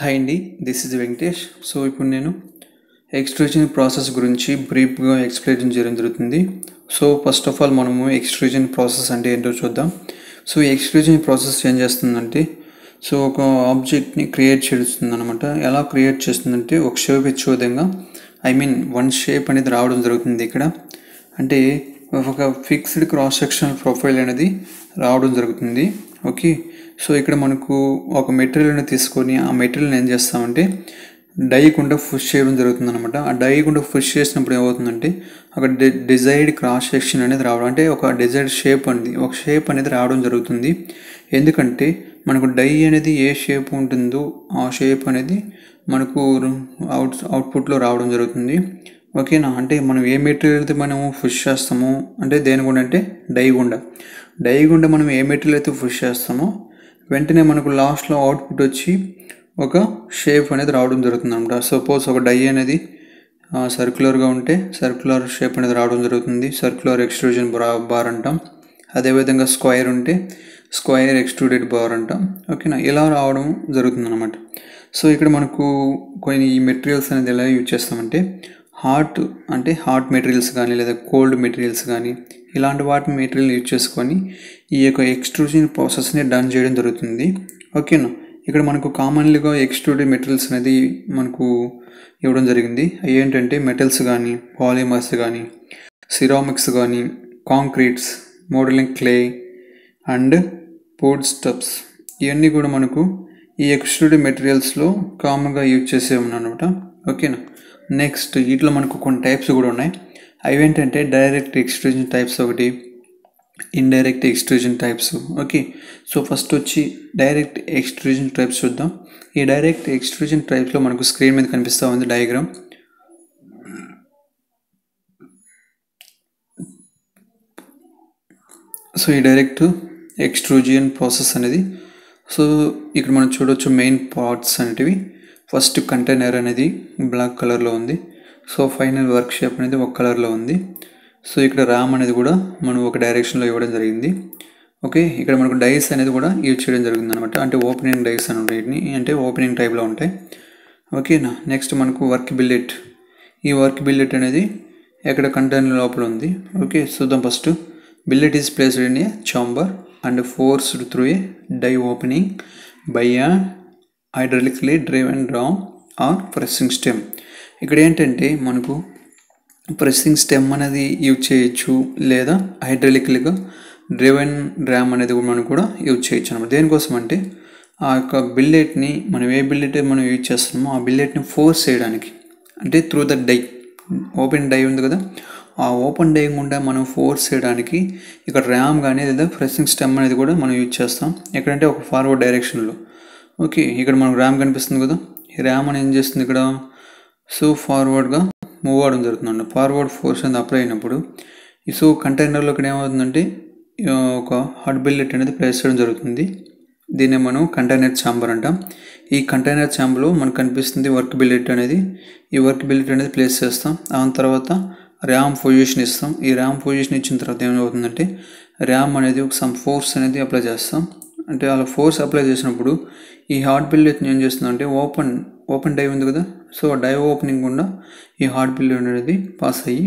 Hi అండి this is Venkatesh so ఇప్పుడు నేను ఎక్స్ట్రూజన్ ప్రాసెస్ గురించి బ్రీఫ్గా ఎక్స్ప్లెయిన్ చేయడం జరుగుతుంది. సో ఫస్ట్ ఆఫ్ ఆల్ మనము ఎక్స్ట్రూజన్ ప్రాసెస్ అంటే ఏంటో చూద్దాం. సో ఎక్స్ట్రూజన్ ప్రాసెస్ ఏం చేస్తుందంటే సో ఒక ఆబ్జెక్ట్ని క్రియేట్ చేస్తుంది అనమాట ఎలా క్రియేట్ చేస్తుందంటే ఒక షేప్ ఇచ్చే విధంగా ఐ మీన్ వన్ షేప్ అనేది రావడం జరుగుతుంది ఇక్కడ. అంటే ఒక ఫిక్స్డ్ క్రాస్ సెక్షన్ ప్రొఫైల్ అనేది రావడం జరుగుతుంది. ఓకే సో ఇక్కడ మనకు ఒక మెటీరియల్ని తీసుకొని ఆ మెటీరియల్ని ఏం చేస్తామంటే డై గుండా పుష్ చేయడం జరుగుతుంది అనమాట ఆ డై గుండా పుష్ చేసినప్పుడు ఏమవుతుందంటే ఒక డి డిజైర్డ్ క్రాస్ సెక్షన్ అనేది రావడం అంటే ఒక డిజైర్డ్ షేప్ అనేది ఒక షేప్ అనేది రావడం జరుగుతుంది. ఎందుకంటే మనకు డై అనేది ఏ షేప్ ఉంటుందో ఆ షేప్ అనేది మనకు అవుట్ అవుట్పుట్లో రావడం జరుగుతుంది. ఓకేనా? అంటే మనం ఏ మెటీరియల్ అయితే మనము పుష్ చేస్తామో అంటే దేని గుండా అంటే డై గుండా. డై గుండా మనం ఏ మెటీరియల్ అయితే పుష్ చేస్తామో వెంటనే మనకు లాస్ట్లో అవుట్పుట్ వచ్చి ఒక షేప్ అనేది రావడం జరుగుతుంది అనమాట సపోజ్ ఒక డై అనేది సర్క్యులర్గా ఉంటే సర్క్యులర్ షేప్ అనేది రావడం జరుగుతుంది. సర్క్యులర్ ఎక్స్ట్రూజన్ బార్ అంటాం. అదేవిధంగా స్క్వైర్ ఉంటే స్క్వైర్ ఎక్స్ట్రూడెడ్ బార్ అంటాం. ఓకేనా ఇలా రావడం జరుగుతుంది అనమాట సో ఇక్కడ మనకు కొన్ని ఈ మెటీరియల్స్ అనేది ఎలా యూజ్ చేస్తామంటే హాట్ అంటే హాట్ మెటీరియల్స్ కానీ లేదా కోల్డ్ మెటీరియల్స్ కానీ ఇలాంటి వాటి మెటీరియల్ యూజ్ చేసుకొని ఈ యొక్క ఎక్స్ట్రూషన్ ప్రాసెస్ని డన్ చేయడం జరుగుతుంది. ఓకేనా ఇక్కడ మనకు కామన్లీగా ఎక్స్ట్రూడెడ్ మెటీరియల్స్ అనేది మనకు ఇవ్వడం జరిగింది. అవి ఏంటంటే మెటల్స్ కానీ పాలిమర్స్ కానీ సిరామిక్స్ కానీ concretes modelling clay and food stuffs ఇవన్నీ కూడా మనకు ఈ ఎక్స్ట్రూడెడ్ మెటీరియల్స్లో కామన్గా యూజ్ చేసేవన్నమాట ఓకేనా నెక్స్ట్ వీటిలో మనకు కొన్ని టైప్స్ కూడా ఉన్నాయి. అవి ఏంటంటే డైరెక్ట్ ఎక్స్ట్రూజన్ టైప్స్ ఒకటి indirect extrusion types okay so first వచ్చి డైరెక్ట్ ఎక్స్ట్రూజన్ టైప్స్ చూద్దాం. ఈ డైరెక్ట్ ఎక్స్ట్రూజన్ టైప్స్లో మనకు స్క్రీన్ మీద కనిపిస్తూ ఉంది డయాగ్రామ్ సో ఈ డైరెక్ట్ ఎక్స్ట్రూజియన్ ప్రాసెస్ అనేది సో ఇక్కడ మనం చూడవచ్చు మెయిన్ పార్ట్స్ అనేటివి. ఫస్ట్ కంటైనర్ అనేది బ్లాక్ కలర్లో ఉంది. సో ఫైనల్ వర్క్ షేప్ అనేది ఒక కలర్లో ఉంది. సో ఇక్కడ రామ్ అనేది కూడా మనం ఒక డైరెక్షన్లో ఇవ్వడం జరిగింది. ఓకే ఇక్కడ మనకు డైస్ అనేది కూడా యూజ్ చేయడం జరిగింది అనమాట అంటే ఓపెనింగ్ డైస్ అని ఉంటాయి అంటే ఓపెనింగ్ టైప్లో ఉంటాయి. ఓకేనా నెక్స్ట్ మనకు వర్క్ బిల్లెట్. ఈ వర్క్ బిల్లెట్ అనేది ఎక్కడ కంటైనర్ లోపల ఉంది? ఓకే చూద్దాం first. Billet is placed in a chamber and forced through a die opening by uh hydraulically driven ram or pressing stem ఇక్కడ ఏంటంటే మనకు ప్రెస్సింగ్ స్టెమ్ అనేది యూజ్ చేయొచ్చు లేదా హైడ్రాలిక్లీగా డ్రివెన్ డ్రామ్ అనేది మనం కూడా యూజ్ చేయొచ్చు అనమాట దేనికోసం అంటే ఆ యొక్క బిల్లెట్ని మనం ఏ బిల్లెట్ మనం యూజ్ చేస్తున్నామో ఆ బిల్లెట్ని ఫోర్స్ చేయడానికి. అంటే through the die open die ఉంది కదా? ఆ ఓపెన్ డై గుండా మనం ఫోర్స్ చేయడానికి ఇక్కడ ర్యామ్ కానీ లేదా ప్రెస్సింగ్ స్టెమ్ అనేది కూడా మనం యూజ్ చేస్తాం. ఎక్కడంటే ఒక ఫార్వర్డ్ డైరెక్షన్లో ఓకే ఇక్కడ మనకు ర్యామ్ కనిపిస్తుంది కదా? ఈ ర్యామ్ అని ఏం చేస్తుంది ఇక్కడ? సో ఫార్వర్డ్గా మూవ్ అవడం జరుగుతుందండి. ఫార్వర్డ్ ఫోర్స్ అనేది అప్లై అయినప్పుడు ఈ సో కంటైనర్లో ఇక్కడ ఏమవుతుందంటే ఒక హాట్ బిల్లెట్ అనేది ప్లేస్ చేయడం జరుగుతుంది. దీన్ని మనం కంటైనర్ ఛాంబర్ అంటాం. ఈ కంటైనర్ ఛాంబర్లో మనకు కనిపిస్తుంది వర్క్ బిల్లెట్ అనేది. ఈ వర్క్ బిల్లెట్ అనేది ప్లేస్ చేస్తాం. దాని తర్వాత ర్యామ్ పొజిషన్ ఇస్తాం. ఈ ర్యామ్ పొజిషన్ ఇచ్చిన తర్వాత ఏమవుతుందంటే ర్యామ్ అనేది ఒక సమ్ ఫోర్స్ అనేది అప్లై చేస్తాం. అంటే అలా ఫోర్స్ అప్లై చేసినప్పుడు ఈ హార్ట్ బిల్లెట్ని ఏం చేస్తుందంటే ఓపెన్ ఓపెన్ డై ఉంది కదా సో డై ఓపెనింగ్ గుండా ఈ హార్ట్ బిల్లెట్ అనేది పాస్ అయ్యి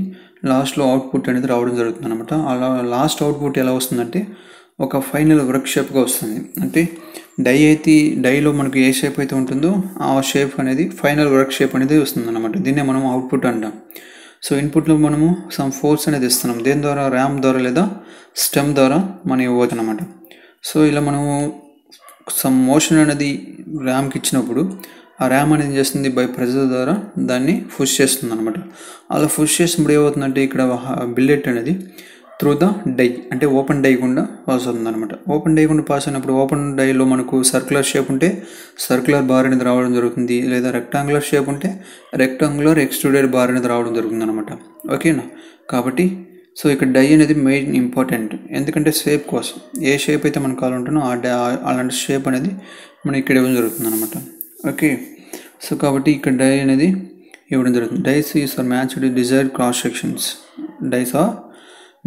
లాస్ట్లో అవుట్పుట్ అనేది రావడం జరుగుతుంది అనమాట అలా లాస్ట్ అవుట్పుట్ ఎలా వస్తుందంటే ఒక ఫైనల్ వర్క్ షేప్గా వస్తుంది. అంటే డై అయితే డైలో మనకు ఏ షేప్ అయితే ఉంటుందో ఆ షేప్ అనేది ఫైనల్ వర్క్ షేప్ అనేది వస్తుంది అనమాట దీన్నే మనం అవుట్పుట్ అంటాం. సో ఇన్పుట్లో మనము సమ్ ఫోర్స్ అనేది ఇస్తున్నాం. దేని ద్వారా? ర్యామ్ ద్వారా లేదా స్టెమ్ ద్వారా మనం ఇవ్వచ్చు అనమాట సో ఇలా మనము సమ్ మోషన్ అనేది ర్యామ్కి ఇచ్చినప్పుడు ఆ ర్యామ్ అనేది చేస్తుంది? బై ప్రెజర్ ద్వారా దాన్ని పుష్ చేస్తుంది అనమాట అలా పుష్ చేసినప్పుడు ఏమవుతుందంటే ఇక్కడ బిల్లెట్ అనేది త్రూ ద డై అంటే ఓపెన్ డై గుండా పాస్ అవుతుంది అనమాట ఓపెన్ డై గుండా పాస్ అయినప్పుడు ఓపెన్ డైలో మనకు సర్క్యులర్ షేప్ ఉంటే సర్క్యులర్ బార్ అనేది రావడం జరుగుతుంది. లేదా రెక్టాంగులర్ షేప్ ఉంటే రెక్టాంగులర్ ఎక్స్ట్రూడెడ్ బార్ అనేది రావడం జరుగుతుంది అనమాట ఓకేనా? కాబట్టి సో ఇక్కడ డై అనేది మెయిన్ ఇంపార్టెంట్. ఎందుకంటే షేప్ కోసం ఏ షేప్ అయితే మనకు కావాలంటున్నా ఆ డై అలాంటి షేప్ అనేది మనం ఇక్కడ ఇవ్వడం జరుగుతుంది అనమాట ఓకే సో కాబట్టి ఇక్కడ డై అనేది ఇవ్వడం జరుగుతుంది. Dies is are matched desire cross sections dies are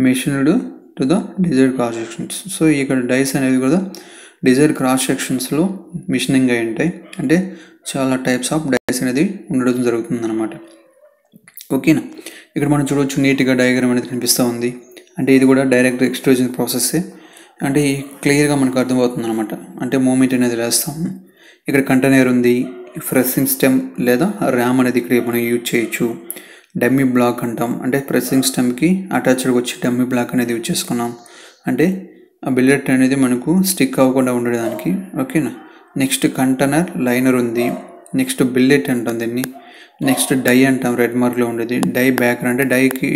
machined to the desire cross sections so ఇక్కడ డైస్ అనేది కూడా డిజైర్ క్రాస్ సెక్షన్స్లో మిషనింగ్ అయి ఉంటాయి. అంటే చాలా టైప్స్ ఆఫ్ డైస్ అనేది ఉండడం జరుగుతుంది అనమాట ఓకేనా ఇక్కడ మనం చూడవచ్చు నీట్గా డయాగ్రామ్ అనేది కనిపిస్తూ ఉంది. అంటే ఇది కూడా డైరెక్ట్ ఎక్స్ట్రోజన్ ప్రాసెస్సే అంటే క్లియర్గా మనకు అర్థమవుతుంది అనమాట అంటే మూమెంట్ అనేది వేస్తాము ఇక్కడ కంటైనర్ ఉంది ప్రెస్సింగ్ స్టెమ్ లేదా ర్యామ్ అనేది ఇక్కడ మనం యూజ్ చేయొచ్చు. డమ్మీ బ్లాక్ అంటాం. అంటే ప్రెస్సింగ్ స్టెమ్కి అటాచ్డ్ వచ్చి డమ్మీ బ్లాక్ అనేది యూజ్ చేసుకున్నాం. అంటే ఆ బిల్లెట్ అనేది మనకు స్టిక్ అవ్వకుండా ఉండడానికి ఓకేనా నెక్స్ట్ కంటైనర్ లైనర్ ఉంది. నెక్స్ట్ బిల్లెట్ అంటాం దీన్ని. నెక్స్ట్ డై అంటాం రెడ్ మార్క్లో ఉండేది. డై బ్యాకర్ అంటే డైకి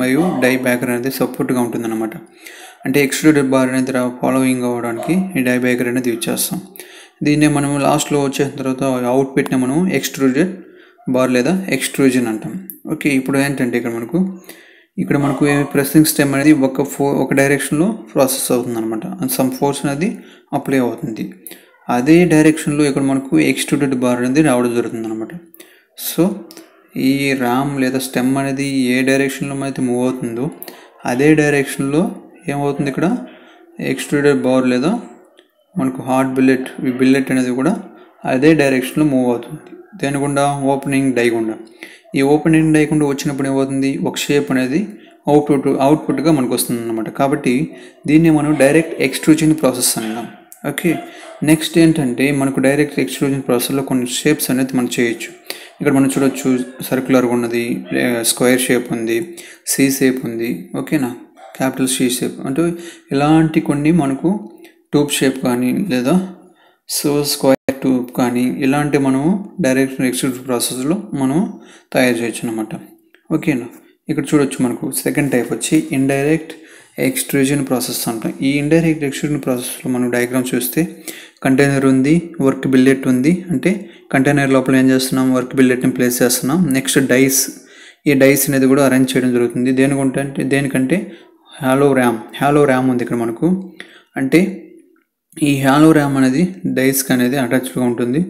మరియు డై బ్యాకర్ అనేది సపోర్ట్గా ఉంటుంది అనమాట అంటే ఎక్స్ట్రూడెడ్ బార్ అనేది ఫాలోయింగ్ అవ్వడానికి ఈ డై బ్యాకర్ అనేది యూజ్ చేస్తాం. దీన్నే మనం లాస్ట్లో వచ్చేసిన తర్వాత అవుట్పుట్ని మనం ఎక్స్ట్రూడెడ్ బార్ లేదా ఎక్స్ట్రూజన్ అంటాం. ఓకే ఇప్పుడు ఏంటంటే ఇక్కడ మనకు ఇక్కడ మనకు ప్రెసింగ్ స్టెమ్ అనేది ఒక ఫో ఒక డైరెక్షన్లో ప్రాసెస్ అవుతుంది అనమాట సమ్ ఫోర్స్ అనేది అప్లై అవుతుంది. అదే డైరెక్షన్లో ఇక్కడ మనకు ఎక్స్ట్రూడెడ్ బార్ అనేది రావడం జరుగుతుంది అనమాట సో ఈ రామ్ లేదా స్టెమ్ అనేది ఏ డైరెక్షన్లో అయితే మూవ్ అవుతుందో అదే డైరెక్షన్లో ఏమవుతుంది ఇక్కడ? ఎక్స్ట్రూడెడ్ బార్ లేదా మనకు హార్ట్ బిల్లెట్ ఈ బిల్లెట్ అనేది కూడా అదే డైరెక్షన్లో మూవ్ అవుతుంది. దేని గుండా ఓపెనింగ్ డైగుండా ఈ ఓపెనింగ్ డైగుండా వచ్చినప్పుడు ఏమవుతుంది? ఒక షేప్ అనేది అవుట్పుట్ అవుట్పుట్గా మనకు వస్తుంది అనమాట కాబట్టి దీన్ని మనం డైరెక్ట్ ఎక్స్ట్రూజన్ ప్రాసెస్ అంటాం ఓకే నెక్స్ట్ ఏంటంటే మనకు డైరెక్ట్ ఎక్స్ట్రూజన్ ప్రాసెస్లో కొన్ని షేప్స్ అనేది మనం చేయొచ్చు. ఇక్కడ మనం చూడొచ్చు సర్క్యులర్గా ఉన్నది స్క్వేర్ షేప్ ఉంది సి షేప్ ఉంది. ఓకేనా క్యాపిటల్ సి షేప్ అంటే ఇలాంటి కొన్ని మనకు ట్యూబ్ షేప్ కానీ లేదా సో స్క్వేర్ ట్యూబ్ కానీ ఇలాంటి మనము డైరెక్ట్ ఎక్స్ట్రూడ్ ప్రాసెస్లో మనం తయారు చేయొచ్చు అనమాట ఓకేనా ఇక్కడ చూడొచ్చు మనకు సెకండ్ టైప్ వచ్చి ఇండైరెక్ట్ ఎక్స్ట్రూజన్ ప్రాసెస్ అంటాం. ఈ ఇండైరెక్ట్ ఎక్స్ట్రూజన్ ప్రాసెస్లో మనం డయాగ్రామ్ చూస్తే కంటైనర్ ఉంది వర్క్ బిల్లెట్ ఉంది. అంటే కంటైనర్ లోపల ఏం చేస్తున్నాం? వర్క్ బిల్లెట్ని ప్లేస్ చేస్తున్నాం. నెక్స్ట్ డైస్ ఈ డైస్ అనేది కూడా అరేంజ్ చేయడం జరుగుతుంది. దేనికంటే అంటే దేనికంటే హ్యాలో ర్యామ్ హ్యాలో ర్యామ్ ఉంది ఇక్కడ మనకు. అంటే ఈ హ్యాలో ర్యామ్ అనేది డైస్క్ అనేది అటాచ్డ్గా ఉంటుంది.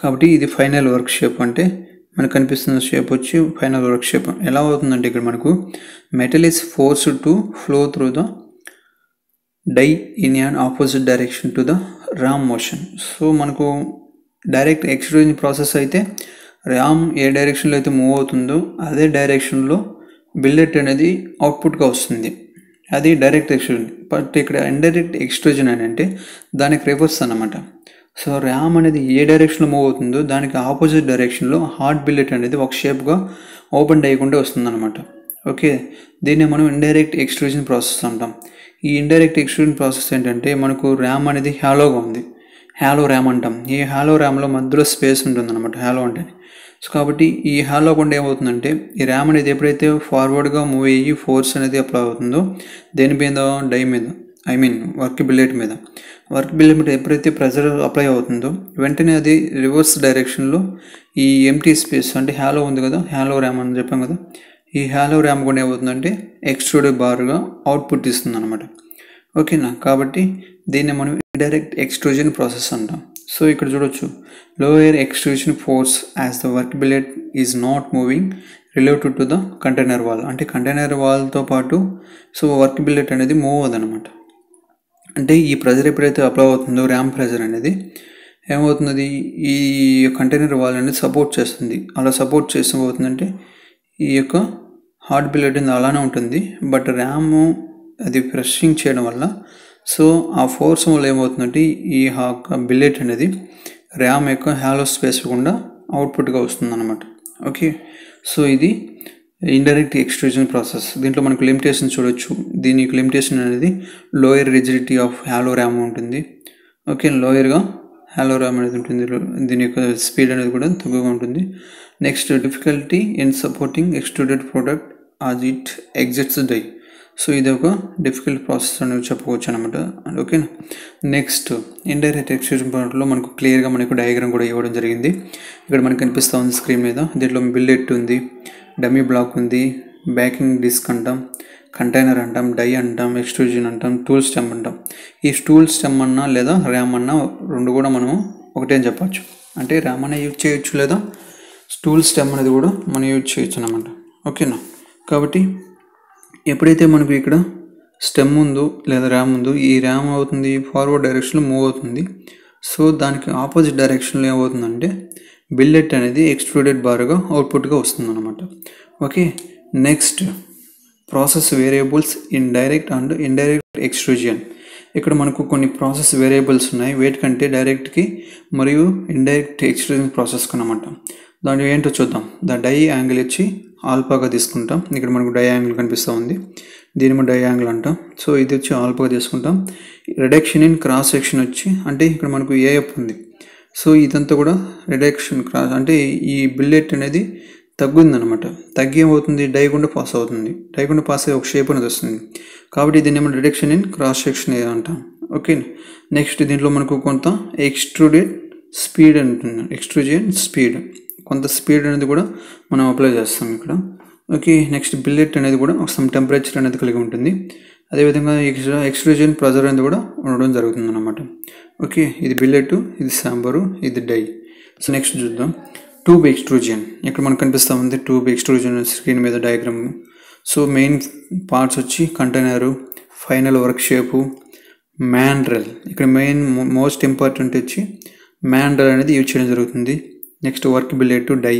కాబట్టి ఇది ఫైనల్ వర్క్ షేప్ అంటే మనకు కనిపిస్తున్న షేప్ వచ్చి ఫైనల్ వర్క్ షేప్. ఎలా అవుతుందంటే ఇక్కడ మనకు metal is force to flow through the die in and opposite direction to the ram motion so మనకు డైరెక్ట్ ఎక్స్ట్రూజన్ ప్రాసెస్ అయితే ర్యామ్ ఏ డైరెక్షన్లో అయితే మూవ్ అవుతుందో అదే డైరెక్షన్లో బిల్లెట్ అనేది అవుట్పుట్గా వస్తుంది. అది డైరెక్ట్ ఎక్స్ట్రోజన్ బట్ ఇక్కడ ఇండైరెక్ట్ ఎక్స్ట్రోజన్ అని అంటే దానికి రివర్స్ అనమాట సో ర్యామ్ అనేది ఏ డైరెక్షన్లో మూవ్ అవుతుందో దానికి ఆపోజిట్ డైరెక్షన్లో హార్ట్ బిల్లెట్ అనేది ఒక షేప్గా ఓపెన్ అయ్యకుండా వస్తుందన్నమాట. ఓకే దీన్ని మనం ఇండైరెక్ట్ ఎక్స్ట్రూజన్ ప్రాసెస్ అంటాం. ఈ ఇండైరెక్ట్ ఎక్స్ట్రూజన్ ప్రాసెస్ ఏంటంటే మనకు ర్యామ్ అనేది హ్యాలోగా ఉంది. హ్యాలో ర్యామ్ అంటాం. ఈ హ్యాలో ర్యామ్లో మధ్యలో స్పేస్ ఉంటుందన్నమాట. హ్యాలో అంటే సో కాబట్టి ఈ హ్యాలో కొండ ఏమవుతుందంటే ఈ ర్యామ్ అనేది ఎప్పుడైతే ఫార్వర్డ్గా మూవ్ అయ్యి ఫోర్స్ అనేది అప్లై అవుతుందో దేని మీద? డై మీద. ఐ మీన్ వర్క్ బిల్లెట్ మీద. వర్క్ బిల్లెట్ మీద ఎప్పుడైతే ప్రెజర్ అప్లై అవుతుందో వెంటనే అది రివర్స్ డైరెక్షన్లో ఈ ఎంటీ స్పేస్ అంటే హ్యాలో ఉంది కదా హ్యాలో ర్యామ్ అని చెప్పాం కదా ఈ హ్యాలో ర్యామ్ కూడా ఏమవుతుందంటే ఎక్స్ట్రూడెడ్ బార్గా అవుట్పుట్ ఇస్తుంది అనమాట ఓకేనా కాబట్టి దీన్ని మనం డైరెక్ట్ ఎక్స్ట్రూజన్ ప్రాసెస్ అంటాం. సో ఇక్కడ చూడొచ్చు. Lower extrusion force as the work billet is not moving related to the container wall అంటే కంటైనర్ వాల్తో పాటు సో వర్క్ బిల్లెట్ అనేది మూవ్ అదనమాట అంటే ఈ ప్రెజర్ ఎప్పుడైతే అప్లై అవుతుందో ర్యామ్ ప్రెజర్ అనేది ఏమవుతుంది ఈ కంటైనర్ వాల్ అనేది సపోర్ట్ చేస్తుంది. అలా సపోర్ట్ చేస్తూ ఏమవుతుందంటే ఈ యొక్క హార్డ్ బిల్లెట్ అనేది అలానే ఉంటుంది. బట్ ర్యామ్ అది ప్రెషింగ్ చేయడం వల్ల సో ఆ ఫోర్స్ వల్ల ఏమవుతుందంటే ఈ బిల్లెట్ అనేది ర్యామ్ యొక్క హ్యాలో స్పేస్ గుండా అవుట్పుట్గా వస్తుంది అనమాట ఓకే? సో ఇది ఇండైరెక్ట్ ఎక్స్ట్రూజన్ ప్రాసెస్. దీంట్లో మనకు లిమిటేషన్ చూడొచ్చు. దీని యొక్క లిమిటేషన్ అనేది lower rigidity of hollow ram ఉంటుంది. ఓకే? లోయర్గా హ్యాలో ర్యామ్ అనేది ఉంటుంది. దీని యొక్క స్పీడ్ అనేది కూడా తక్కువగా ఉంటుంది. Next difficulty in supporting extruded product as it exits die. So ఇది ఒక డిఫికల్ట్ ప్రాసెస్ అనేది చెప్పుకోవచ్చు అనమాట ఓకేనా నెక్స్ట్ ఇండైరెక్ట్ ఎక్స్క్యూజన్ పాయింట్లో మనకు క్లియర్గా మనకు డయాగ్రామ్ కూడా ఇవ్వడం జరిగింది. ఇక్కడ మనకు కనిపిస్తూ ఉంది స్క్రీన్ మీద. దీంట్లో బిల్లెట్ ఉంది డమ్మీ బ్లాక్ ఉంది బ్యాకింగ్ డిస్క్ అంటాం కంటైనర్ అంటాం డై అంటాం ఎక్స్ట్రూజన్ అంటాం టూల్ స్టెమ్ అంటాం. ఈ టూల్ స్టెమ్ అన్నా లేదా ర్యామ్ అన్నా రెండు కూడా మనము ఒకటే అని చెప్పచ్చు. అంటే ర్యామ్ అన్న యూజ్ చేయొచ్చు లేదా టూల్ స్టెమ్ అనేది కూడా మనం యూజ్ చేయొచ్చు అనమాట ఓకేనా కాబట్టి ఎప్పుడైతే మనకు ఇక్కడ స్టెమ్ ఉందో లేదా ర్యామ్ ఉందో ఈ ర్యామ్ అవుతుంది ఫార్వర్డ్ డైరెక్షన్లో మూవ్ అవుతుంది. సో దానికి ఆపోజిట్ డైరెక్షన్లో ఏమవుతుందంటే బిల్లెట్ అనేది ఎక్స్ట్రూడెడ్ బార్గా అవుట్పుట్గా వస్తుందన్నమాట. Okay next process variables in direct and indirect extrusion ఇక్కడ మనకు కొన్ని ప్రాసెస్ వేరియబుల్స్ ఉన్నాయి. వేటికంటే డైరెక్ట్కి మరియు ఇండైరెక్ట్ ఎక్స్ట్రూజన్ ప్రాసెస్కి అనమాట దాని ఏంటో చూద్దాం. ద డై యాంగిల్ ఇచ్చి ఆల్పాగా తీసుకుంటాం. ఇక్కడ మనకు డై యాంగిల్ కనిపిస్తూ ఉంది. దీని డై యాంగిల్ అంటాం. సో ఇది వచ్చి ఆల్పాగా తీసుకుంటాం. రిడక్షన్ ఇన్ క్రాస్ సెక్షన్ వచ్చి అంటే ఇక్కడ మనకు ఏఎఫ్ ఉంది. సో ఇదంతా కూడా రిడక్షన్ క్రాస్ అంటే ఈ బిల్లెట్ అనేది తగ్గుందనమాట తగ్గి ఏమవుతుంది డై గుండా పాస్ అవుతుంది. డై గుండా పాస్ అయ్యి ఒక షేప్ అనేది వస్తుంది. కాబట్టి దీన్ని ఏమన్నా రిడక్షన్ ఇన్ క్రాస్ సెక్షన్ అంటాం. ఓకే. నెక్స్ట్ దీంట్లో మనకు కొంత ఎక్స్ట్రూడెడ్ స్పీడ్ అంటున్నాను ఎక్స్ట్రూజియన్ స్పీడ్. కొంత స్పీడ్ అనేది కూడా మనం అప్లై చేస్తాం ఇక్కడ. ఓకే నెక్స్ట్ బిల్లెట్ అనేది కూడా సమ్ టెంపరేచర్ అనేది కలిగి ఉంటుంది. అదేవిధంగా ఎక్స్ట్రా ఎక్స్ట్రోజన్ ప్రెజర్ అనేది కూడా ఉండడం జరుగుతుంది అనమాట ఓకే ఇది బిల్లెట్ ఇది సాంబారు ఇది డై సో నెక్స్ట్ చూద్దాం. ట్యూబ్ ఎక్స్ట్రోజన్ ఇక్కడ మనకు కనిపిస్తూ ఉంది ట్యూబ్ ఎక్స్ట్రోజన్ స్క్రీన్ మీద డయాగ్రామ్ సో మెయిన్ పార్ట్స్ వచ్చి container final work shape mandrel ఇక్కడ మెయిన్ మోస్ట్ ఇంపార్టెంట్ వచ్చి మ్యాండ్రల్ అనేది యూజ్ చేయడం జరుగుతుంది. నెక్స్ట్ వర్క్ బిల్లెట్ డై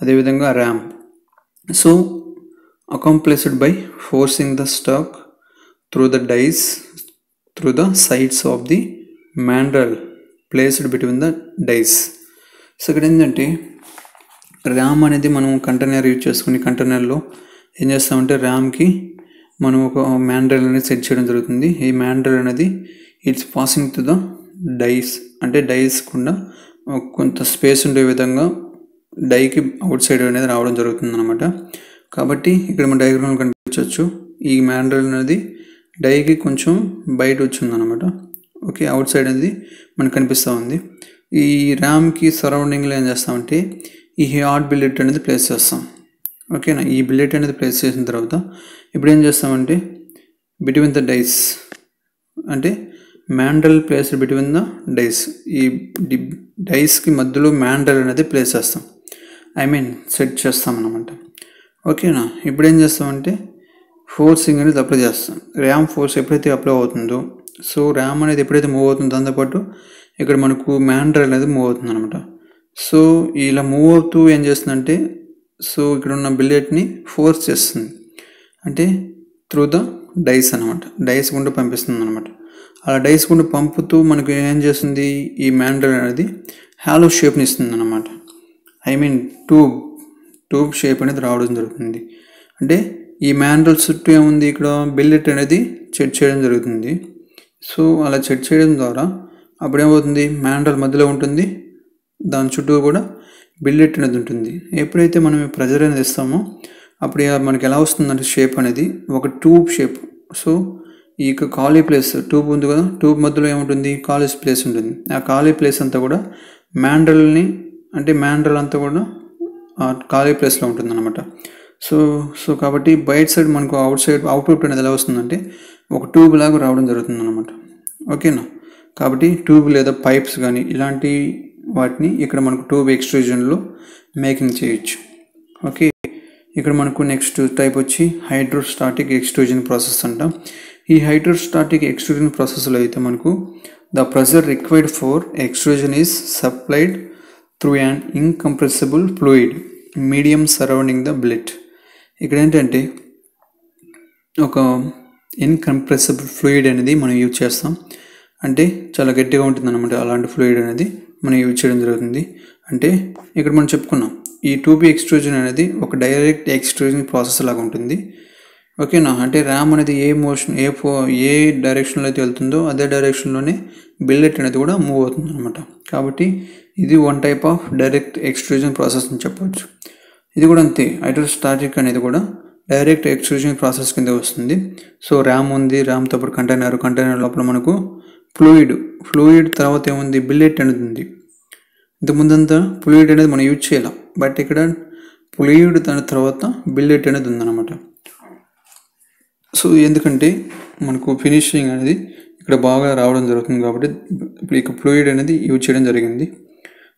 అదేవిధంగా ram. So accomplished by forcing the stock through the dies through the sides of the mandrel placed between the dies so ఇక్కడ ఏంటంటే RAM అనేది మనం container use చేసుకుని కంటైనర్లో ఏం చేస్తామంటే ర్యామ్కి మనం ఒక మ్యాండ్రల్ అనేది సెట్ చేయడం జరుగుతుంది. ఈ మ్యాండ్రల్ అనేది it's passing to the dies అంటే డైస్ కూడా కొంత స్పేస్ ఉండే విధంగా డైకి అవుట్ సైడ్ అనేది రావడం జరుగుతుంది అనమాట కాబట్టి ఇక్కడ మన డయాగ్రామ్ కనిపించవచ్చు. ఈ మ్యాండ్రల్ అనేది డైకి కొంచెం బయట వచ్చింది అనమాట ఓకే అవుట్ సైడ్ అనేది మనకు కనిపిస్తూ ఉంది. ఈ ర్యామ్కి సరౌండింగ్లో ఏం చేస్తామంటే ఈ హార్ట్ బిల్లెట్ అనేది ప్లేస్ చేస్తాం. ఓకేనా? ఈ బిల్లెట్ అనేది ప్లేస్ చేసిన తర్వాత ఇప్పుడు ఏం చేస్తామంటే బిట్వీన్ ద డైస్ అంటే mandrel place between the dies ఈ డైస్కి మధ్యలో మ్యాండ్రల్ అనేది ప్లేస్ చేస్తాం. ఐ మీన్ సెట్ చేస్తాం అనమాట ఓకేనా ఇప్పుడు ఏం చేస్తామంటే ఫోర్సింగ్ అనేది అప్లై చేస్తాం. ర్యామ్ ఫోర్స్ ఎప్పుడైతే అప్లై అవుతుందో సో ర్యామ్ అనేది ఎప్పుడైతే మూవ్ అవుతుందో దాంతోపాటు ఇక్కడ మనకు మ్యాండ్రల్ అనేది మూవ్ అవుతుంది అనమాట సో ఇలా మూవ్ అవుతూ ఏం చేస్తుందంటే సో ఇక్కడ ఉన్న బిల్లెట్ని ఫోర్స్ చేస్తుంది. అంటే త్రూ ద డైస్ అనమాట డైస్ గుండా పంపిస్తుంది అనమాట అలా డైస్ గుండా పంపుతూ మనకు ఏం చేస్తుంది ఈ మ్యాండల్ అనేది హ్యాలో షేప్ని ఇస్తుంది అనమాట I mean tube tube shape అనేది రావడం జరుగుతుంది. అంటే ఈ మ్యాండల్ చుట్టూ ఏముంది ఇక్కడ? బిల్లెట్ అనేది చెట్ చేయడం జరుగుతుంది. సో అలా చెట్ చేయడం ద్వారా అప్పుడు ఏమవుతుంది? మధ్యలో ఉంటుంది. దాని చుట్టూ కూడా బిల్లెట్ అనేది ఉంటుంది. ఎప్పుడైతే మనం ప్రెజర్ అనేది ఇస్తామో అప్పుడు మనకి ఎలా వస్తుందంటే షేప్ అనేది ఒక ట్యూబ్ షేప్. సో ఈ ఖాళీ ప్లేస్ ట్యూబ్ ఉంది కదా ట్యూబ్ మధ్యలో ఏముంటుంది? ఖాళీ ప్లేస్ ఉంటుంది. ఆ ఖాళీ ప్లేస్ అంతా కూడా మ్యాండ్రల్ని అంటే మ్యాండ్రల్ అంతా కూడా ఆ ఖాళీ ప్లేస్లో ఉంటుందన్నమాట. సో సో కాబట్టి బయట సైడ్ మనకు అవుట్ సైడ్ అవుట్పుట్ అనేది ఎలా వస్తుందంటే ఒక ట్యూబ్ లాగా రావడం జరుగుతుంది అనమాట ఓకేనా? కాబట్టి ట్యూబ్ లేదా పైప్స్ కానీ ఇలాంటి వాటిని ఇక్కడ మనకు ట్యూబ్ ఎక్స్ట్రూజన్లో మేకింగ్ చేయొచ్చు. ఓకే? ఇక్కడ మనకు నెక్స్ట్ టైప్ వచ్చి హైడ్రోస్టాటిక్ ఎక్స్ట్రూజన్ ప్రాసెస్ అంటాం. ఈ హైడ్రోస్టాటిక్ ఎక్స్ట్రూజన్ ప్రాసెస్లో అయితే మనకు the pressure required for extrusion is supplied through an incompressible fluid medium surrounding the blood. ఇక్కడ ఏంటంటే ఒక ఇన్కంప్రెసిబుల్ ఫ్లూయిడ్ అనేది మనం యూజ్ చేస్తాం. అంటే చాలా గట్టిగా ఉంటుంది అనమాట అలాంటి ఫ్లూయిడ్ అనేది మనం యూజ్ చేయడం జరుగుతుంది. అంటే ఇక్కడ మనం చెప్పుకున్నాం ఈ టూబీ ఎక్స్ట్రూజన్ అనేది ఒక డైరెక్ట్ ఎక్స్ట్రూజన్ ప్రాసెస్ లాగా ఉంటుంది. ఓకేనా? అంటే ర్యామ్ అనేది ఏ మోషన్ ఏ ఫో ఏ డైరెక్షన్లో అయితే వెళ్తుందో అదే డైరెక్షన్లోనే బిల్లెట్ అనేది కూడా మూవ్ అవుతుంది అనమాట కాబట్టి ఇది one type of direct extrusion process అని చెప్పవచ్చు ఇది కూడా అంతే. హైడ్రోస్టాటిక్ అనేది కూడా డైరెక్ట్ ఎక్స్ట్రూజన్ ప్రాసెస్ కింద వస్తుంది. సో ర్యామ్ ఉంది ర్యామ్తో పాటు కంటైనర్ కంటైనర్ లోపల మనకు ఫ్లూయిడ్ ఫ్లూయిడ్ తర్వాత ఏముంది? బిల్లెట్ అనేది ఉంది. ఇంతకుముందంతా ఫ్లూయిడ్ అనేది మనం యూజ్ చేయాలి. బట్ ఇక్కడ ఫ్లూయిడ్ దాని తర్వాత బిల్లెట్ అనేది ఉందన్నమాట. సో ఎందుకంటే మనకు ఫినిషింగ్ అనేది ఇక్కడ బాగా రావడం జరుగుతుంది కాబట్టి ఇప్పుడు ఇక ఫ్లూయిడ్ అనేది యూజ్ చేయడం జరిగింది.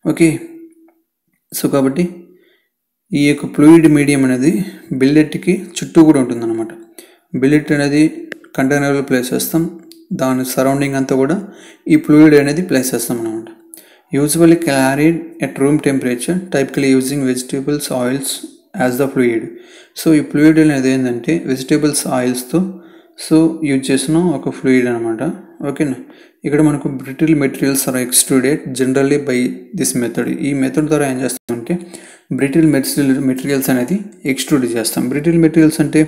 ఓకే. సో కాబట్టి ఈ యొక్క ఫ్లూయిడ్ మీడియం అనేది బిల్లెట్కి చుట్టూ కూడా ఉంటుందన్నమాట. బిల్లెట్ అనేది కంటైనర్లో ప్లేస్ చేస్తాం. దాని సరౌండింగ్ అంతా కూడా ఈ ఫ్లూయిడ్ అనేది ప్లేస్ చేస్తాం అనమాట usually carried at room temperature టైప్కి using vegetables oils as the fluid so ఈ ఫ్లూయిడ్ అనేది ఏంటంటే వెజిటేబుల్స్ ఆయిల్స్తో సో యూజ్ చేసిన ఒక ఫ్లూయిడ్ అనమాట ఓకేనా ఇక్కడ మనకు brittle materials are extruded generally by this method ఈ మెథడ్ ద్వారా ఏం చేస్తామంటే బ్రిటిల్ మెటీరియల్ మెటీరియల్స్ అనేది ఎక్స్ట్రూడ్ చేస్తాం. బ్రిటిల్ మెటీరియల్స్ అంటే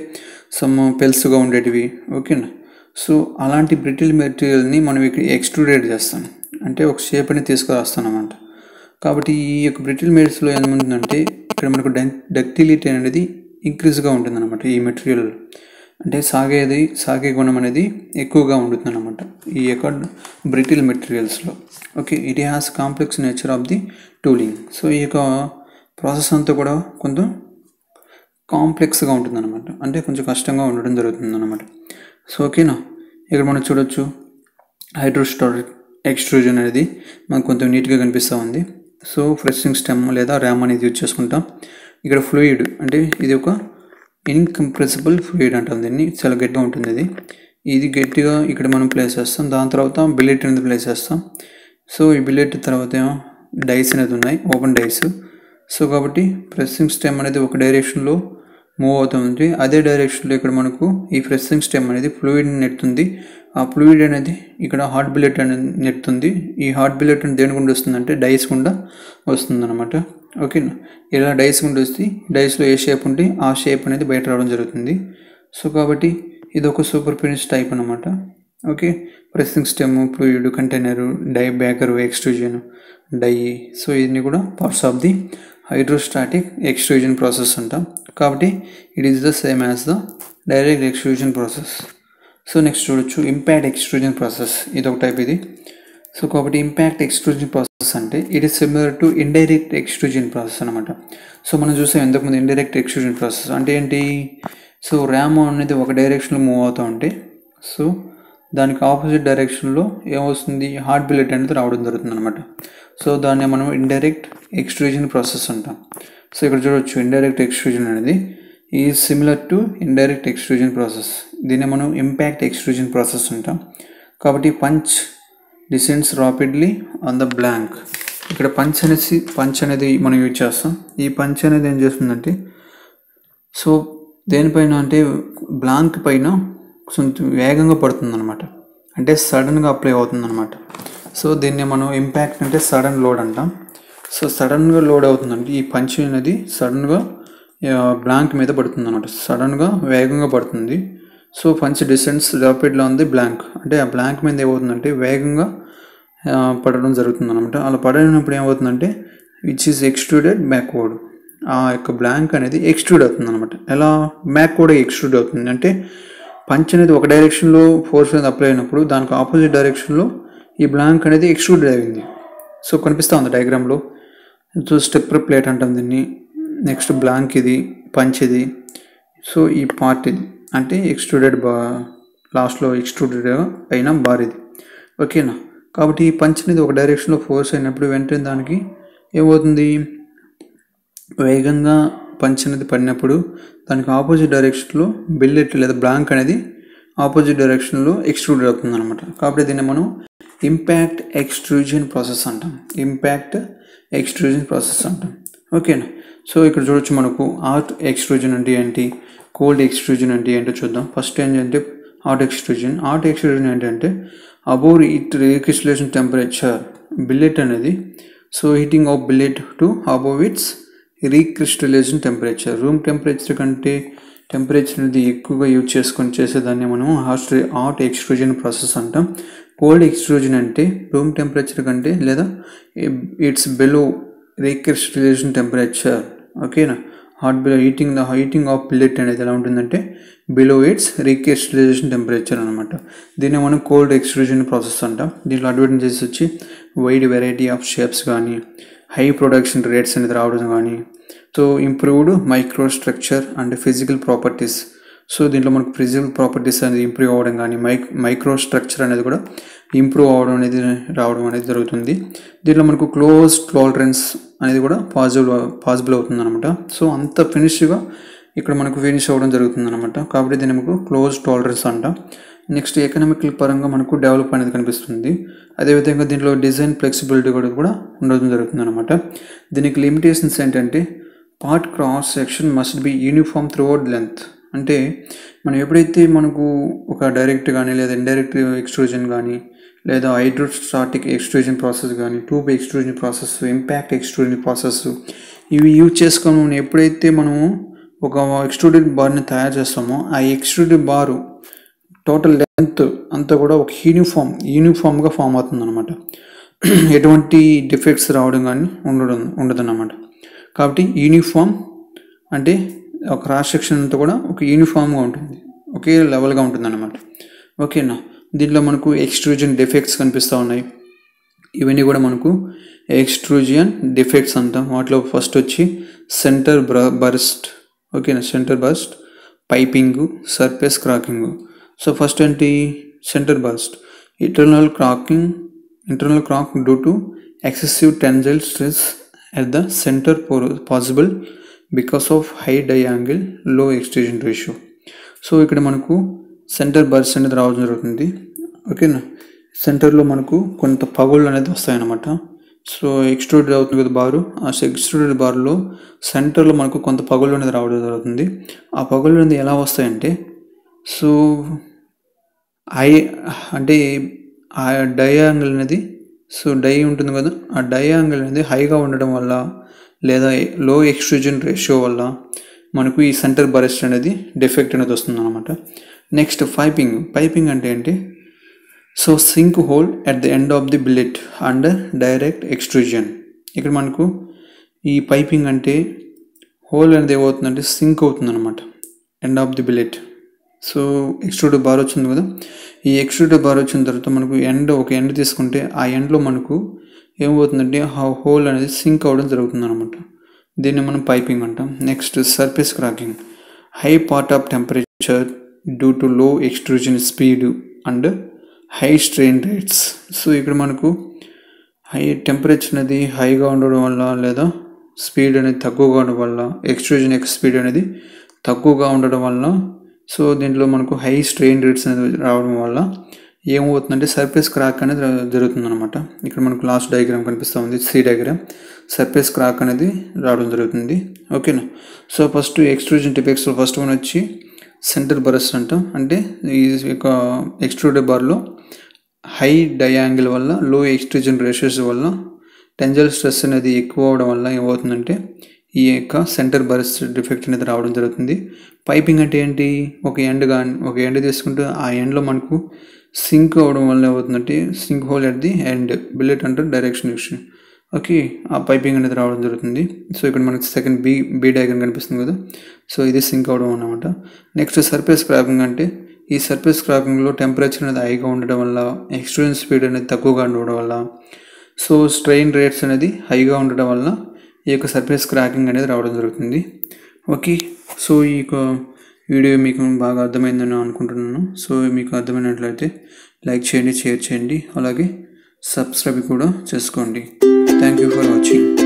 సమ్ పెల్స్గా ఉండేటివి. ఓకేనా సో అలాంటి బ్రిటిల్ మెటీరియల్ని మనం ఇక్కడ ఎక్స్ట్రూడెడ్ చేస్తాం. అంటే ఒక షేప్ అని తీసుకురాస్తాం అన్నమాట. కాబట్టి ఈ యొక్క బ్రిటిల్ మెటీరియల్స్లో ఏముంటుందంటే ఇక్కడ మనకు డక్టిలిటీ అనేది ఇంక్రీజ్గా ఉంటుంది అనమాట ఈ మెటీరియల్ అంటే సాగేది సాగే గుణం అనేది ఎక్కువగా ఉంటుంది అనమాట ఈ యొక్క brittle మెటీరియల్స్లో okay it has complex nature of the tooling so ఈ యొక్క ప్రాసెస్ అంతా కూడా కొంచెం కాంప్లెక్స్గా ఉంటుంది అనమాట అంటే కొంచెం కష్టంగా ఉండడం జరుగుతుంది అనమాట సో ఓకేనా ఇక్కడ మనం చూడొచ్చు హైడ్రోస్టార్ ఎక్స్ట్రూజన్ అనేది మనకు కొంచెం నీట్గా కనిపిస్తూ ఉంది. సో ఫ్రెషింగ్ స్టెమ్ లేదా ర్యామ్ అనేది యూజ్ చేసుకుంటాం. ఇక్కడ ఫ్లూయిడ్ అంటే ఇది ఒక ఇన్కంప్రెసిబుల్ ఫ్లూయిడ్ అంటాం దీన్ని. చాలా గట్టిగా ఉంటుంది ఇది. ఇది గట్టిగా ఇక్కడ మనం ప్లేస్ చేస్తాం. దాని తర్వాత బిల్లెట్ అనేది ప్లేస్ చేస్తాం. సో ఈ బిల్లెట్ తర్వాత డైస్ అనేది ఉన్నాయి. Open dies. సో కాబట్టి ప్రెస్సింగ్ స్టెమ్ అనేది ఒక డైరెక్షన్లో మూవ్ అవుతుంది. అదే డైరెక్షన్లో ఇక్కడ మనకు ఈ ప్రెస్సింగ్ స్టెమ్ అనేది ఫ్లూయిడ్ నెడుతుంది. ఆ ఫ్లూయిడ్ అనేది ఇక్కడ హార్ట్ బిల్లెట్ అనేది నెడుతుంది. ఈ హార్ట్ బిల్లెట్ అనేది దేని గుండా వస్తుందంటే డైస్ గుండా వస్తుంది అనమాట ఓకేనా ఇలా డైస్ గుండా వస్తే డైస్లో ఏ షేప్ ఉంటే ఆ షేప్ అనేది బయట రావడం జరుగుతుంది. సో కాబట్టి ఇది ఒక సూపర్ ఫినిష్ టైప్ అనమాట okay pressing stem fluid container die backer extrusion die so ఇవన్నీ కూడా parts of the hydrostatic extrusion process అంటాం. కాబట్టి it is the same as the direct extrusion process so next చూడొచ్చు impact extrusion process ఇది ఒక type ఇది. So కాబట్టి impact extrusion process అంటే it is similar to indirect extrusion process అనమాట so మనం చూసాం ఇంతకుముందు ఇండైరెక్ట్ ఎక్స్ట్రూజన్ ప్రాసెస్ అంటే ఏంటి? సో ర్యామ్ అనేది ఒక డైరెక్షన్లో మూవ్ అవుతూ ఉంటే సో దానికి ఆపోజిట్ డైరెక్షన్లో ఏమొస్తుంది? హార్ట్ బిల్లెట్ అనేది రావడం జరుగుతుంది అనమాట సో దాన్ని మనం ఇండైరెక్ట్ ఎక్స్ట్రూజన్ ప్రాసెస్ అంటాం. సో ఇక్కడ చూడవచ్చు ఇండైరెక్ట్ ఎక్స్ట్రూజన్ అనేది. ఈ similar to indirect extrusion process దీన్ని మనం ఇంపాక్ట్ ఎక్స్ట్రూజన్ ప్రాసెస్ అంటాం. కాబట్టి punch descends rapidly on the blank ఇక్కడ పంచ్ అనేసి పంచ్ అనేది మనం యూజ్ చేస్తాం. ఈ పంచ్ అనేది ఏం చేస్తుందంటే సో దేనిపైన అంటే బ్లాంక్ పైన కొంచెం వేగంగా పడుతుందన్నమాట. అంటే సడన్గా అప్లై అవుతుందన్నమాట. సో దీన్ని మనం ఇంపాక్ట్ అంటే సడన్ లోడ్ అంటాం. సో సడన్గా లోడ్ అవుతుందంటే ఈ పంచ్ అనేది సడన్గా బ్లాంక్ మీద పడుతుంది అనమాట సడన్గా వేగంగా పడుతుంది. సో పంచ్ డిస్టెన్స్ రాపిడ్లో ఉంది బ్లాంక్. అంటే ఆ బ్లాంక్ మీద ఏమవుతుందంటే వేగంగా పడడం జరుగుతుంది అనమాట అలా పడినప్పుడు ఏమవుతుందంటే విచ్ ఈజ్ ఎక్స్ట్రూడెడ్ బ్యాక్వర్డ్ ఆ యొక్క బ్లాంక్ అనేది ఎక్స్ట్రూడ్ అవుతుంది అనమాట ఎలా? మ్యాక్ కూడా ఎక్స్ట్రూడ్ అవుతుంది. అంటే పంచ్ అనేది ఒక డైరెక్షన్లో ఫోర్స్ అనేది అప్లై అయినప్పుడు దానికి ఆపోజిట్ డైరెక్షన్లో ఈ బ్లాంక్ అనేది ఎక్స్ట్రూడ్ అయింది. సో కనిపిస్తూ ఉంది డయాగ్రామ్లో. సో స్టెప్పర్ ప్లేట్ అంటాం దీన్ని. నెక్స్ట్ బ్లాంక్ ఇది పంచ్ ఇది. సో ఈ పార్ట్ ఇది. అంటే ఎక్స్ట్రూడెడ్ బా లాస్ట్లో ఎక్స్ట్రూడెడ్ అయిన బార్ ఇది. ఓకేనా? కాబట్టి ఈ పంచ్ అనేది ఒక డైరెక్షన్లో ఫోర్స్ అయినప్పుడు వెంటనే దానికి ఏమవుతుంది? వేగంగా పంచ్ అనేది పడినప్పుడు దానికి ఆపోజిట్ డైరెక్షన్లో బిల్లెట్ లేదా బ్లాంక్ అనేది ఆపోజిట్ డైరెక్షన్లో ఎక్స్ట్రూడ్ అవుతుంది అనమాట కాబట్టి దీన్ని మనం ఇంపాక్ట్ ఎక్స్ట్రూజన్ ప్రాసెస్ అంటాం. ఇంపాక్ట్ ఎక్స్ట్రూజన్ ప్రాసెస్ అంటాం. ఓకేనా? సో ఇక్కడ చూడొచ్చు మనకు హాట్ ఎక్స్ట్రూజన్ అంటే ఏంటి? కోల్డ్ ఎక్స్ట్రూజన్ అంటే ఏంటో చూద్దాం. ఫస్ట్ ఏంటంటే హాట్ ఎక్స్ట్రూజన్. హాట్ ఎక్స్ట్రూజన్ ఏంటంటే above it recrystallization temperature billet అనేది. So heating of billet to above its recrystallization temperature. Room temperature కంటే టెంపరేచర్ అనేది ఎక్కువగా యూజ్ చేసుకొని చేసేదాన్ని మనం హాట్ హాట్ ఎక్స్ట్రూజన్ ప్రాసెస్ అంటాం. కోల్డ్ ఎక్స్ట్రూజన్ అంటే రూమ్ టెంపరేచర్ కంటే లేదా ఇట్స్ బిలో రీక్రిస్టలైజేషన్ టెంపరేచర్ ఓకేనా hot below heating the heating of plate అనేది ఎలా ఉంటుందంటే బిలో ఇట్స్ రీక్రిస్టలైజేషన్ టెంపరేచర్ అనమాట దీన్ని మనం కోల్డ్ ఎక్స్ట్రూజన్ ప్రాసెస్ అంటాం. దీంట్లో అడ్వాంటేజెస్ వచ్చి వైడ్ వెరైటీ ఆఫ్ షేప్స్ కానీ హై ప్రొడక్షన్ రేట్స్ అనేది రావడం కానీ so improved micro structure and physical properties so దీంట్లో మనకు ఫిజికల్ ప్రాపర్టీస్ అనేది ఇంప్రూవ్ అవ్వడం కానీ మైక్ మైక్రో స్ట్రక్చర్ అనేది కూడా ఇంప్రూవ్ అవ్వడం అనేది రావడం అనేది జరుగుతుంది. దీంట్లో మనకు క్లోజ్ టాలరెన్స్ అనేది కూడా పాజిబుల్ పాసిబుల్ అవుతుంది అనమాట సో అంత ఫినిష్గా ఇక్కడ మనకు ఫినిష్ అవ్వడం జరుగుతుంది అనమాట కాబట్టి దీన్ని మనకు క్లోజ్ టాలరెన్స్ అంట. నెక్స్ట్ ఎకనామికల్ పరంగా మనకు డెవలప్ అనేది కనిపిస్తుంది. అదేవిధంగా దీంట్లో డిజైన్ ఫ్లెక్సిబిలిటీ కూడా కూడా ఉండడం జరుగుతుంది అనమాట దీనికి లిమిటేషన్స్ ఏంటంటే part cross section must be uniform throughout length అంటే మనం ఎప్పుడైతే మనకు ఒక డైరెక్ట్ కానీ లేదా ఇండైరెక్ట్ ఎక్స్ట్రూజన్ కానీ లేదా హైడ్రోస్టాటిక్ ఎక్స్ట్రూజన్ ప్రాసెస్ కానీ tube extrusion process impact extrusion process ఇవి యూజ్ చేసుకొని ఎప్పుడైతే మనము ఒక ఎక్స్ట్రూడెడ్ బార్ని తయారు చేస్తామో ఆ ఎక్స్ట్రూడెడ్ బారు టోటల్ లెంత్ అంతా కూడా ఒక యూనిఫామ్ యూనిఫామ్గా ఫామ్ అవుతుంది అనమాట ఎటువంటి డిఫెక్ట్స్ రావడం కానీ ఉండడం ఉండదు అన్నమాట కాబట్టి యూనిఫామ్ అంటే ఒక క్రాస్ సెక్షన్ అంతా కూడా ఒక యూనిఫామ్గా ఉంటుంది. ఒకే లెవెల్గా ఉంటుంది అనమాట ఓకేనా దీంట్లో మనకు ఎక్స్ట్రూజన్ డిఫెక్ట్స్ కనిపిస్తూ ఉన్నాయి. ఇవన్నీ కూడా మనకు ఎక్స్ట్రూజియన్ డిఫెక్ట్స్ అంటాం. వాటిలో ఫస్ట్ వచ్చి సెంటర్ బ్ర బర్స్ట్. ఓకేనా center burst piping surface cracking. So first ఏంటి? Center burst. Internal cracking internal crack due to excessive tensile stress at the center possible because of high డయాంగిల్లో extrusion ratio so ఇక్కడ మనకు centre బర్స్ అనేది రావడం జరుగుతుంది. ఓకేనా సెంటర్లో మనకు కొంత పగుళ్ళు అనేది వస్తాయన్నమాట. సో ఎక్స్ట్రూడెడ్ అవుతుంది కదా బారు? ఆ ఎక్స్ట్రూడెడ్ బార్లో సెంటర్లో మనకు కొంత పగుళ్ళు అనేది రావడం జరుగుతుంది. ఆ పగుళ్ళు అనేది ఎలా వస్తాయంటే సో ఐ అంటే ఆ డయాంగిల్ అనేది సో డై ఉంటుంది కదా? ఆ డయాంగిల్ అనేది హైగా ఉండడం వల్ల లేదా లో ఎక్స్ట్రోజన్ రేషియో వల్ల మనకు ఈ సెంటర్ బరెస్ట్ అనేది డిఫెక్ట్ అనేది వస్తుంది అనమాట నెక్స్ట్ పైపింగ్ పైపింగ్ అంటే ఏంటి? So sink hole at the end of the billet under direct extrusion ఇక్కడ మనకు ఈ పైపింగ్ అంటే హోల్ అనేది ఏమవుతుందంటే సింక్ అవుతుంది అనమాట end of the billet so extruded bar వచ్చింది కదా? ఈ ఎక్స్ట్రూడెడ్ బార్ వచ్చిన తర్వాత మనకు ఎండ్ ఒక ఎండ్ తీసుకుంటే ఆ ఎండ్లో మనకు ఏమవుతుందంటే ఆ హోల్ అనేది సింక్ అవ్వడం జరుగుతుంది అనమాట దీన్ని మనం పైపింగ్ అంటాం. Next surface cracking. High part of temperature due to low extrusion speed and high strain rates. So ఇక్కడ మనకు హై టెంపరేచర్ అనేది హైగా ఉండడం వల్ల లేదా స్పీడ్ అనేది తక్కువగా ఉండడం వల్ల ఎక్స్ట్రూజన్ ఎక్స్ స్పీడ్ అనేది తక్కువగా ఉండడం వల్ల సో దీంట్లో మనకు హై స్ట్రెయిన్ రేట్స్ అనేది రావడం వల్ల ఏమవుతుందంటే సర్ఫేస్ క్రాక్ అనేది జరుగుతుంది అనమాట ఇక్కడ మనకు లాస్ట్ డయాగ్రామ్ కనిపిస్తూ ఉంది సి డయాగ్రామ్ సర్ఫేస్ క్రాక్ అనేది రావడం జరుగుతుంది. ఓకేనా సో ఫస్ట్ ఎక్స్ట్రూజన్ టిపెక్స్లో ఫస్ట్ వన్ వచ్చి సెంటర్ బరస్ట్ అంటాం. అంటే ఈ యొక్క ఎక్స్ట్రూడెడ్ బార్లో హై డయాంగిల్ వల్ల లో ఎక్స్ట్రూజన్ రేషియోస్ వల్ల టెంజల్ స్ట్రెస్ అనేది ఎక్కువ అవడం వల్ల ఏమవుతుందంటే ఈ యొక్క సెంటర్ బరస్ డిఫెక్ట్ అనేది రావడం జరుగుతుంది. పైపింగ్ అంటే ఏంటి? ఒక ఎండ్ కానీ ఒక ఎండ్ తీసుకుంటే ఆ ఎండ్లో మనకు సింక్ అవడం వల్ల ఏమవుతుందంటే sink hole at the end billet అంటే డైరెక్షన్ విషయం ఓకే ఆ పైపింగ్ అనేది రావడం జరుగుతుంది. సో ఇక్కడ మనకి సెకండ్ బీ బీ డయాగ్రామ్ కనిపిస్తుంది కదా. సో ఇది సింక్ అవడం అన్నమాట. నెక్స్ట్ సర్ఫేస్ క్రాకింగ్ అంటే ఈ సర్ఫేస్ క్రాకింగ్లో టెంపరేచర్ అనేది హైగా ఉండడం వల్ల ఎక్స్ట్రీమ్ స్పీడ్ అనేది తక్కువగా ఉండడం వల్ల సో స్ట్రెయిన్ రేట్స్ అనేది హైగా ఉండడం వల్ల ఈ యొక్క సర్ఫేస్ క్రాకింగ్ అనేది రావడం జరుగుతుంది. ఓకే సో ఈ యొక్క వీడియో మీకు బాగా అర్థమైందని అనుకుంటున్నాను. సో మీకు అర్థమైనట్లయితే లైక్ చేయండి షేర్ చేయండి. అలాగే సబ్స్క్రైబ్ కూడా చేసుకోండి. Thank you for watching.